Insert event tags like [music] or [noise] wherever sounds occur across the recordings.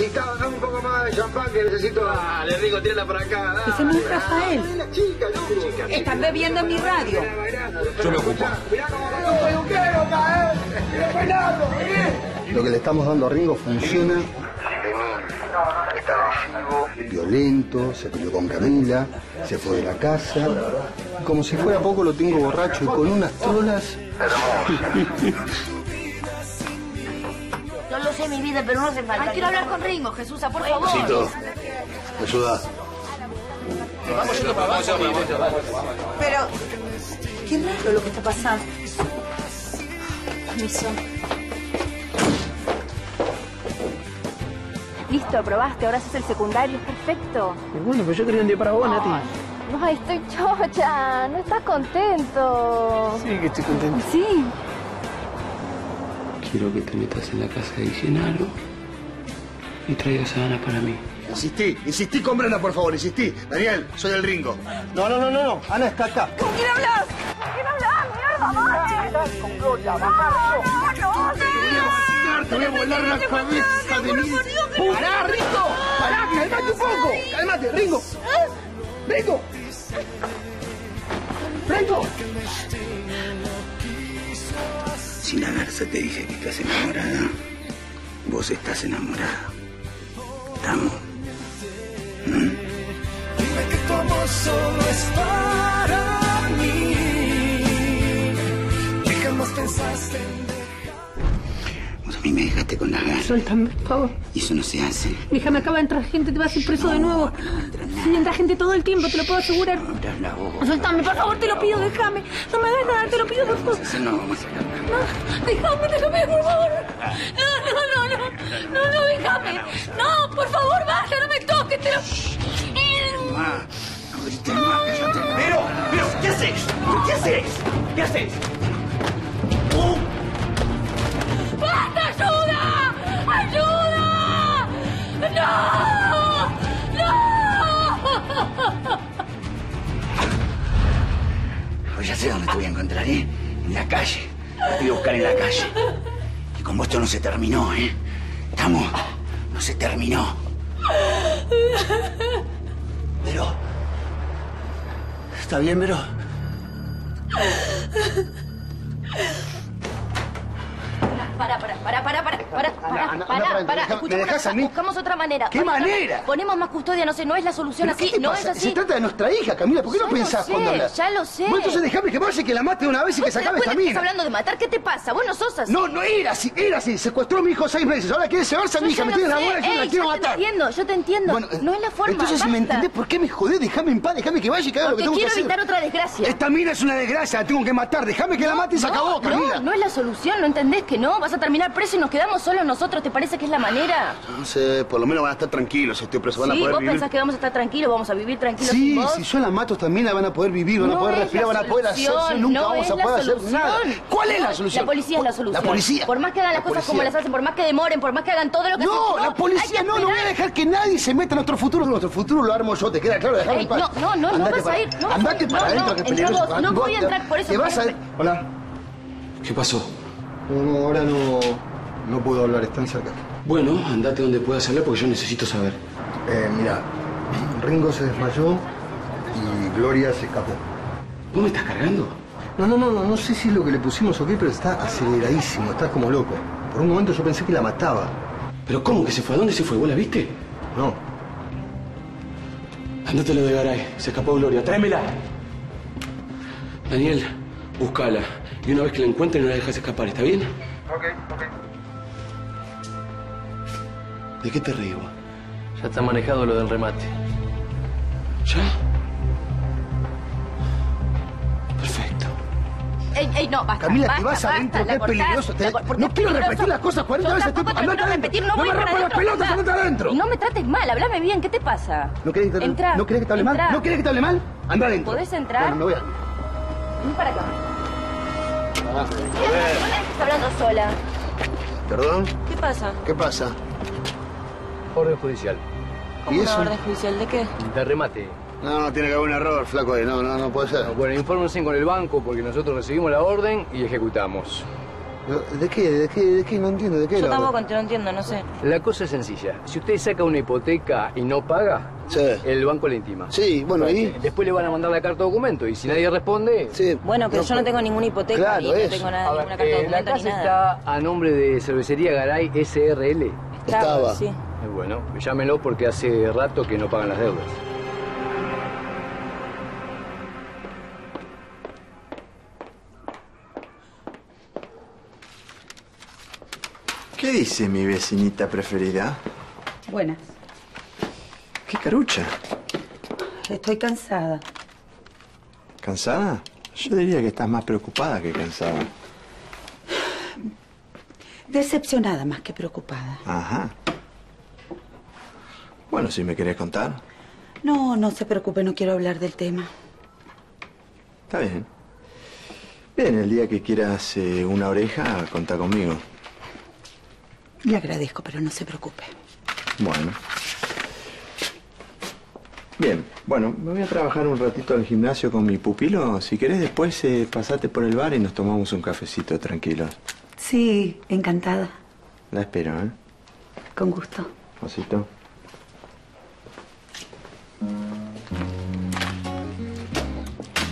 necesitaba un poco más de champán que necesito. Dale, Rico, tírala para acá. Dale. Ese no es Rafael. La chica, loco. Están bebiendo en mi radio. Yo me ocupo. Lo que le estamos dando a Ringo funciona. Violento, se peleó con Camila, se fue de la casa. Como si fuera poco lo tengo borracho y con unas trolas. No mi vida, pero no hace falta. Ay, quiero hablar con Ringo, Jesús, por favor. Cito, ¿me ayuda? Pero, qué raro lo que está pasando. Permiso. Listo, aprobaste, ahora haces el secundario, es perfecto. Bueno, pues yo quería un día para vos, Nati. Ay, estoy chocha, no estás contento. Sí, que estoy contento. Sí. Quiero que te metas en la casa de Genaro y traigas sábanas para mí. Insistí, insistí con Brenda, por favor, insistí. Daniel, soy el Ringo. No, no, no, no, no. Ana está acá. ¿Con quién hablas? ¿Quién habla? ¡Mierda, madre! Con Gloria, Te voy a volar la cabeza de mí. ¡Pará, Ringo! ¡Pará, calmate un poco! ¡Cálmate, Ringo! ¡Ringo! ¡Ringo! Si la garza te dice que estás enamorada, vos estás enamorada. ¿Estamos? Dime que tu solo es mí me dejaste con las ganas. Suéltame, por favor. Y eso no se hace. Hija, me acaba de entrar gente, te vas a ir preso de nuevo. Sí, entra gente todo el tiempo, te lo puedo asegurar. No abras la boca. Suéltame, por favor, te lo pido, déjame. No me hagas nada, te lo pido, por favor. No vamos a. No, déjame, te lo pido, por favor. No, no, no, no. No, no, déjame. No, por favor, basta, no me toques, te lo... Ah, no grites más. Pero, pero, ¿qué haces? ¿Qué haces? ¿Qué haces? Pues ya sé dónde te voy a encontrar, ¿eh? En la calle. Te voy a buscar en la calle. Y con esto no se terminó, ¿eh? Estamos. No se terminó. Pero. ¿Está bien, pero? Para, para, para, para, para, para, para, para, para. Buscamos otra manera. ¿Qué manera? Ponemos más custodia, no sé, no es la solución ¿Pero así, no es así. Se trata de nuestra hija, Camila. ¿Por qué no pensás cuando hablas? ya lo sé. Bueno, entonces déjame que vaya y que la mate de una vez y que ¿Vos se acabe esta que mina. hablando de matar? ¿Qué te pasa? Vos no sos así. No, no era así, era así. Secuestró a mi hijo seis meses. Ahora quiere llevarse a mi hija. Me tiene enamorada y yo la quiero yo te matar. entiendo, yo te entiendo. No es la forma, Entonces, si me entendés, ¿por qué me jodés? Déjame en paz, déjame que vaya y que haga lo que tengo que quiero hacer. evitar otra desgracia. Esta mina es una desgracia, la tengo que matar. Déjame que la mate y se acabó, Camila. No, no es la solución, ¿no entendés que no? Vas a terminar preso y nos quedamos solos nosotros. ¿Te parece que es la manera? No sé, por lo menos van a estar tranquilos si estoy preso. Van a Sí, poder vos vivir. pensás que vamos a estar tranquilos, vamos a vivir tranquilos Sí, sin vos. si yo la mato también la van a poder vivir, van a poder es respirar, van a poder hacerse, nunca no vamos a poder hacer nada. ¿Cuál es la solución? La policía es la solución. La policía. Por más que hagan las La cosas como las hacen, por más que demoren, por más que hagan todo lo que No, hacen. la policía no, no voy a dejar que nadie se meta en nuestro futuro. Nuestro futuro lo armo yo, te queda claro, déjame Ey, en paz. no, no, no, no vas a ir, no vas a Andate ir. para adentro, que es peligroso. no voy a entrar, por eso ¿Te vas a Hola. ¿Qué pasó? No, no, ahora no, no puedo hablar, están cerca. Bueno, andate donde puedas hablar porque yo necesito saber. Eh, mira, Ringo se desmayó y Gloria se escapó. ¿Vos me estás cargando? No, no, no, no, no sé si es lo que le pusimos o qué, pero está aceleradísimo, está como loco. Por un momento yo pensé que la mataba. ¿Pero cómo que se fue? ¿A dónde se fue? ¿Vos la viste? No. Andate lo de Garay. Se escapó Gloria. ¡Tráemela! Daniel, búscala. Y una vez que la encuentres no la dejas escapar, ¿está bien? Ok, ok. ¿De qué te río? Ya está manejado lo del remate. ¿Ya? Perfecto. Ey, ey, no, basta. Camila, basta, te vas basta, adentro, que es peligroso. Te- no quiero peligroso. repetir las cosas 40 Yo veces. te andate adentro. repetir, no No voy me rompas las pelotas, anda. andate adentro. No me trates mal, hablame bien, ¿qué te pasa? ¿No querés que te, Entra. ¿no querés que te hable mal? ¿No querés que te hable mal? Anda adentro. ¿Podés entrar? Bueno, me voy a... Ven para acá. Ah, Estás hablando sola. ¿Perdón? ¿Qué pasa? ¿Qué pasa? Orden judicial. ¿Y una eso? orden judicial de qué? De remate. No, no, tiene que haber un error, flaco. ahí. No, no, no puede ser. Bueno, infórmense con el banco porque nosotros recibimos la orden y ejecutamos. ¿De qué? ¿De qué? ¿De qué? No entiendo. ¿De qué? Yo tampoco no entiendo, no sé. La cosa es sencilla. Si usted saca una hipoteca y no paga, Sí. el banco le intima. Sí, bueno, ahí. Después le van a mandar la carta de documento y si nadie responde... Sí. Bueno, pero yo no tengo ninguna hipoteca Claro, y no tengo nada, A ver, ninguna carta de eh, la documento ni casa nada. está a nombre de Cervecería Garay SRL. Estaba. Sí. Eh, Bueno, llámelo porque hace rato que no pagan las deudas. ¿Qué dice mi vecinita preferida? Buenas. ¿Qué carucha? Estoy cansada. ¿Cansada? Yo diría que estás más preocupada que cansada. Decepcionada más que preocupada. Ajá. Bueno, si me querés contar, No, no se preocupe, no quiero hablar del tema. está bien. Bien, el día que quieras eh, una oreja, contá conmigo. Le agradezco, pero no se preocupe. Bueno. Bien, bueno, me voy a trabajar un ratito al gimnasio con mi pupilo. Si querés, después eh, pasate por el bar y nos tomamos un cafecito tranquilo. Sí, encantada. La espero, ¿eh? Con gusto. Osito.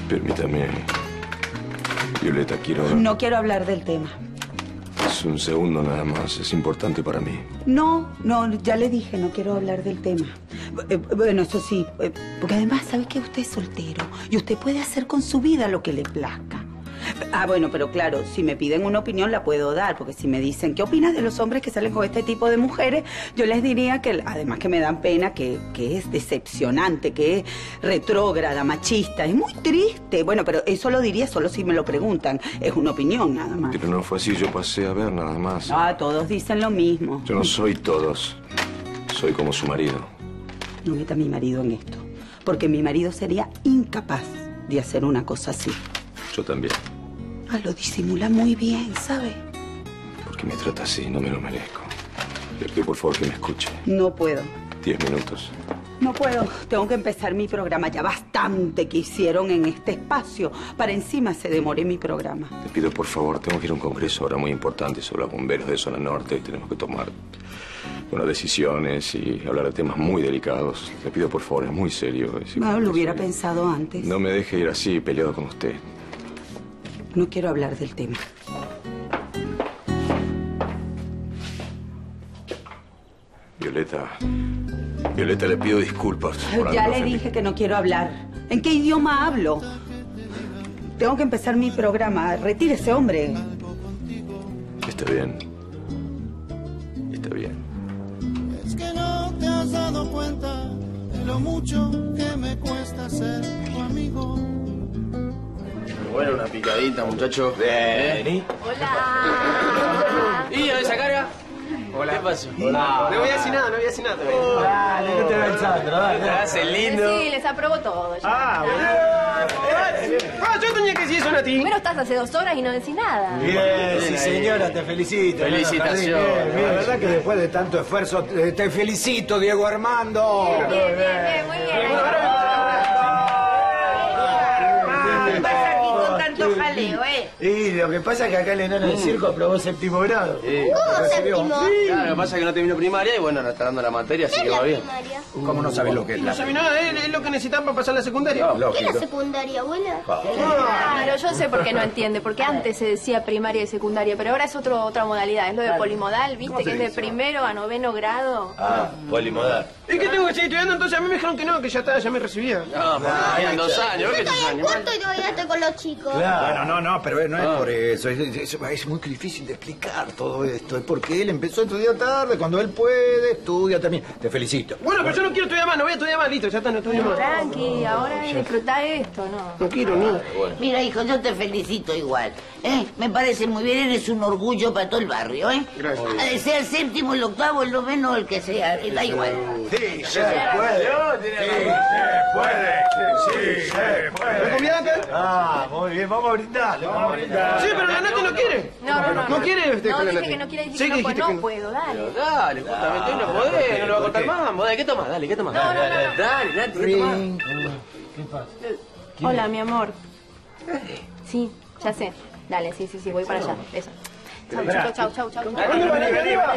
Permítame, Violeta, quiero... No quiero hablar del tema. Es un segundo nada más, es importante para mí. No, no, ya le dije, no quiero hablar del tema. Eh, bueno, eso sí, eh, porque además sabe que usted es soltero y usted puede hacer con su vida lo que le plazca. Ah, bueno, pero claro, si me piden una opinión la puedo dar, porque si me dicen, ¿qué opinas de los hombres que salen con este tipo de mujeres? Yo les diría que, además que me dan pena, que, que es decepcionante, que es retrógrada, machista, es muy triste. Bueno, pero eso lo diría solo si me lo preguntan, es una opinión nada más. Pero no fue así, yo pasé a ver nada más. Ah, todos dicen lo mismo. Yo no soy todos, soy como su marido. No meta a mi marido en esto, porque mi marido sería incapaz de hacer una cosa así. Yo también. Ah, lo disimula muy bien, ¿sabe? Porque me trata así, no me lo merezco. Le pido por favor que me escuche. No puedo. Diez minutos. No puedo. Tengo que empezar mi programa. Ya bastante que hicieron en este espacio. Para encima se demore mi programa. Le pido por favor, tengo que ir a un congreso ahora muy importante sobre los bomberos de zona norte y tenemos que tomar bueno, decisiones y hablar de temas muy delicados. Le pido por favor, es muy serio. es- No, lo hubiera pensado antes. No me deje ir así peleado con usted. No quiero hablar del tema. Violeta, Violeta, le pido disculpas. por Ya le dije que no quiero hablar. ¿En qué idioma hablo? Tengo que empezar mi programa. Retírese, hombre. Está bien. Lo mucho que me cuesta ser tu amigo. Bueno, una picadita, muchacho. Vení. Hola. ¿Y a esa cara? Hola. ¿Qué pasó? No voy a decir nada, no voy a decir nada. Dale, ¿qué te va el? Dale. Hace lindo. Sí, les aprobó todo. ya. Ah, Ah, yo tenía que decir eso a ti. Primero estás hace dos horas y no decís nada. Bien, sí señora, te felicito. Felicitaciones. Bien, bien. La verdad que después de tanto esfuerzo, eh, te felicito, Diego Armando. Bien, bien, bien, muy bien. ¿Qué pasa aquí con tanto jaleo, eh? Y lo que pasa es que acá el enano del circo aprobó séptimo grado. ¿Cómo séptimo? Claro, lo que pasa es que no terminó primaria y bueno, ahora está dando la materia, así que va bien. ¿Cómo no sabes lo que es No la sabe nada, es, lo que necesitan para pasar la secundaria. Lógico. ¿Qué es la secundaria, abuela? Pero yo sé por qué no entiende, porque antes se decía primaria y secundaria, pero ahora es otro, otra modalidad, es lo de polimodal, ¿viste? Que es de primero a noveno grado. Ah, polimodal. ¿Y qué tengo que seguir estudiando? Entonces a mí me dijeron que no, que ya está, ya me recibía. No, pues habían dos años, ¿qué años? y todavía estoy con los chicos. Bueno, no, no, pero no es Ah. por eso. Es, es- es muy difícil de explicar todo esto. Es porque él empezó a estudiar tarde. Cuando él puede, estudia también. Te felicito. Bueno, pero yo no quiero estudiar más, no voy a estudiar más, listo, ya está, no estudio más. Tranqui, ahora disfrutá esto, ¿no? No quiero, no. Mira, hijo, yo te felicito igual. ¿eh? Me parece muy bien, eres un orgullo para todo el barrio, ¿eh? Gracias. Sea el séptimo, el octavo, el noveno, el que sea, da igual. Sí, se puede. Sí, se puede. Sí, se puede. ¿Me? Ah, muy bien. Vamos a brindar. Vamos a brindar. Sí, pero la Nati no quiere. No, no, no. No quiere este No, con la dije Nati. que no quiere, Sí, que no, que pues dijiste no que puedo, dale. Pero dale, justamente hoy no podés, no le va a contar más. Modé, ¿qué tomás? Dale, ¿qué tomás? No, no, no, no. Dale, Nati, ¿qué tomás? Hola, mi amor. Sí, ya sé. Dale, sí, sí, sí, voy para allá. Eso. chicos, chau, chau, chau. Nati,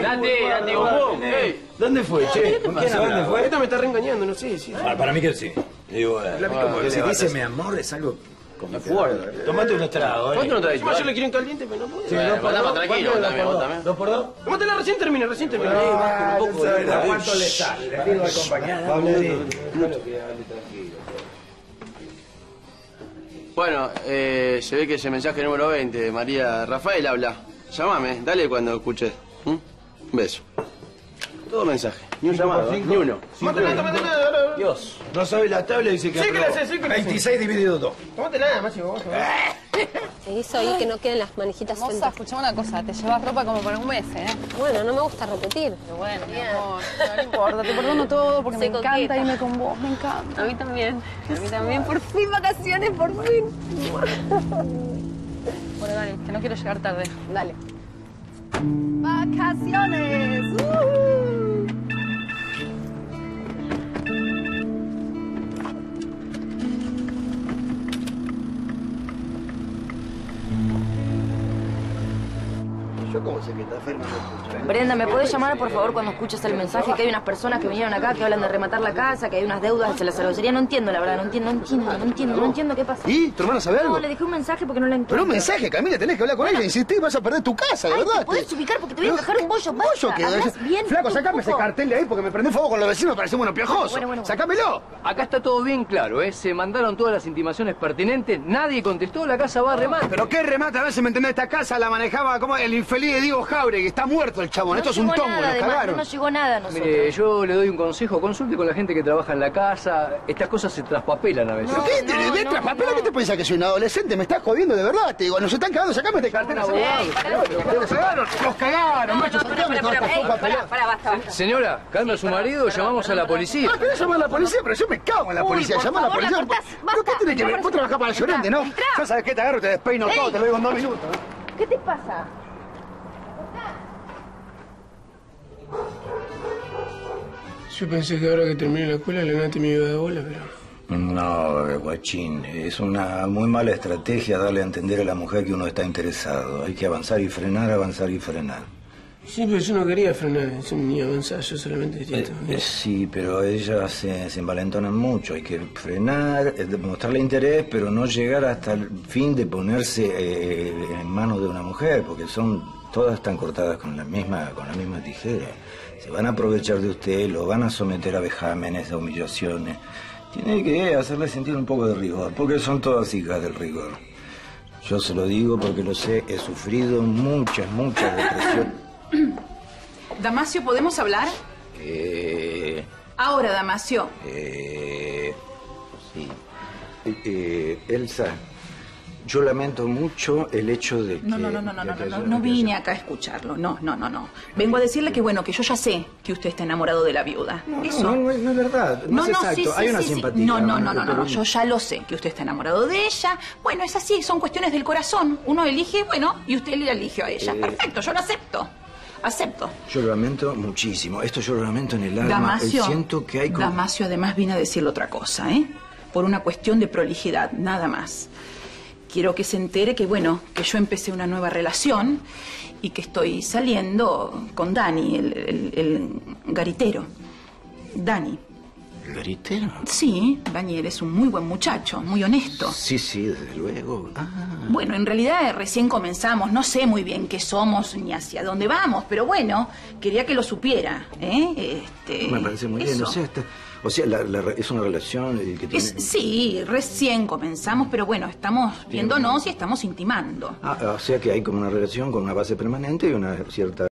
Nati, bombón. Ey. ¿Dónde fue, che? ¿Con quién ¿Dónde hablaba? Esta me está reengañando, no sé. Sí. Ah, para mí que sí. Digo, eh, La que ¿qué si le va dice mi amor es algo como fuerte. Tomate unos tragos, ¿Cuánto no traes? Yo le quiero caliente, pero no puedo. Sí, Bueno, dos por dos. tranquilo, ¿Cuánto vos también, vos dos? también. ¿Dos por dos? Tómatela, recién termine, recién termine. Ah, un poco. eh. ¿Cuánto le sale? Le digo al compañero. Bueno, eh, se ve que ese mensaje número 20, María Rafael habla. Llámame, dale cuando escuches. ¿Mm? Un beso. Todo mensaje, ni un llamado, ni uno. Dios. No sabe la tabla y dice que Sí que la sé, sí que la sé. 26 dividido 2. Tómate nada, Máximo. vos, [laughs] Seguís ahí que no queden las manejitas Moza, sueltas. escuchame una cosa, te llevas ropa como para un mes, ¿eh? Bueno, no me gusta repetir. Pero bueno, mi amor, no, importa, te perdono todo porque Soy me encanta irme con vos, me encanta. A mí también. A mí también. Por fin vacaciones, por fin. Bueno, dale, que no quiero llegar tarde. Dale. ¡Vacaciones! Yo como sé que está enfermo. Brenda, ¿me puedes llamar por favor cuando escuches el mensaje? Que hay unas personas que vinieron acá que hablan de rematar la casa, que hay unas deudas en la cervecería. No entiendo, la verdad, no entiendo, no entiendo, no entiendo, no entiendo qué pasa. ¿Y? ¿Tu hermana sabe algo? No, le dejé un mensaje porque no la encuentro. Pero un mensaje, Camila, tenés que hablar con ella. Insistí, vas a perder tu casa, de Ay, verdad. te podés ubicar porque te voy a encajar un bollo. ¿Bollo qué? Hablas bien, Flaco, sacame ese cartel de ahí porque me prendí fuego con los vecinos, parecemos unos piojosos. Bueno, bueno, bueno. ¡Sácamelo! Acá está todo bien claro, ¿eh? Se mandaron todas las intimaciones pertinentes, nadie contestó, la casa va a remate. ¿Pero qué remata? A ver si me entendés, esta casa la manejaba como el infeliz de Diego Jauregui. Está muerto el chabón. No Esto es un tongo, nada, nos además, cagaron. No llegó nada a nosotros. Mire, yo le doy un consejo, consulte con la gente que trabaja en la casa, estas cosas se traspapelan a veces. ¿Pero qué? ¿Te no, letra no, papel? no. ¿Qué te pensás que soy un adolescente? Me estás jodiendo de verdad. Te digo, nos están cagando. Sacame este cartel, abogado. Nos cagaron, nos cagaron, macho. Señora, calma a su marido, llamamos a la policía. Ah, pero llamar a la policía, pero yo me cago en la policía. Llama a la policía. ¿Pero qué tiene que ver? Vos trabajás para el llorente, ¿no? Yo sabes qué te agarro, te despeino todo, te lo digo en dos minutos. ¿eh? ¿Qué te pasa? Yo pensé que ahora que terminé la escuela la Nati me iba dar bola, pero... No, guachín, es una muy mala estrategia darle a entender a la mujer que uno está interesado. Hay que avanzar y frenar, avanzar y frenar. Sí, pero yo no quería frenar ni avanzar, yo solamente decía esto. Eh, sí, pero ellas se, se envalentonan mucho. Hay que frenar, eh, demostrarle interés, pero no llegar hasta el fin de ponerse eh, en manos de una mujer, porque son todas están cortadas con la misma con la misma tijera. Se van a aprovechar de usted, lo van a someter a vejámenes, a humillaciones. Tiene que hacerle sentir un poco de rigor, porque son todas hijas del rigor. Yo se lo digo porque lo sé, he sufrido muchas, muchas depresiones. [coughs] Damasio, ¿podemos hablar? Eh, Ahora, Damasio. Eh, sí. Eh, Elsa, yo lamento mucho el hecho de que... No, no, no, no, no, no, no, no vine acá a escucharlo. No, no, no, no. Vengo a decirle que, bueno, que yo ya sé que usted está enamorado de la viuda. No, Eso. no, no, es- no es verdad. No, es exacto. sí, sí, Hay una sí, simpatía. No, no, no, no, no, no, yo ya lo sé, que usted está enamorado de ella. Bueno, es así, son cuestiones del corazón. Uno elige, bueno, y usted le eligió a ella. Eh. Perfecto, yo lo acepto. Acepto. Yo lo lamento muchísimo. Esto yo lo lamento en el alma. Damasio, Siento que hay como... Damasio además vine a decirle otra cosa, ¿eh? Por una cuestión de prolijidad, nada más. Quiero que se entere que, bueno, que yo empecé una nueva relación y que estoy saliendo con Dani, el, el- el garitero. Dani. ¿Garitero? Sí, Daniel es un muy buen muchacho, muy honesto. Sí, sí, desde luego. Ah, Bueno, en realidad recién comenzamos, no sé muy bien qué somos ni hacia dónde vamos, pero bueno, quería que lo supiera, ¿eh? Este, me parece muy bien. eso. O sea, está- o sea la- la- es una relación que tiene... Es- sí, recién comenzamos, pero bueno, estamos viéndonos y estamos intimando. Ah, o sea que hay como una relación con una base permanente y una cierta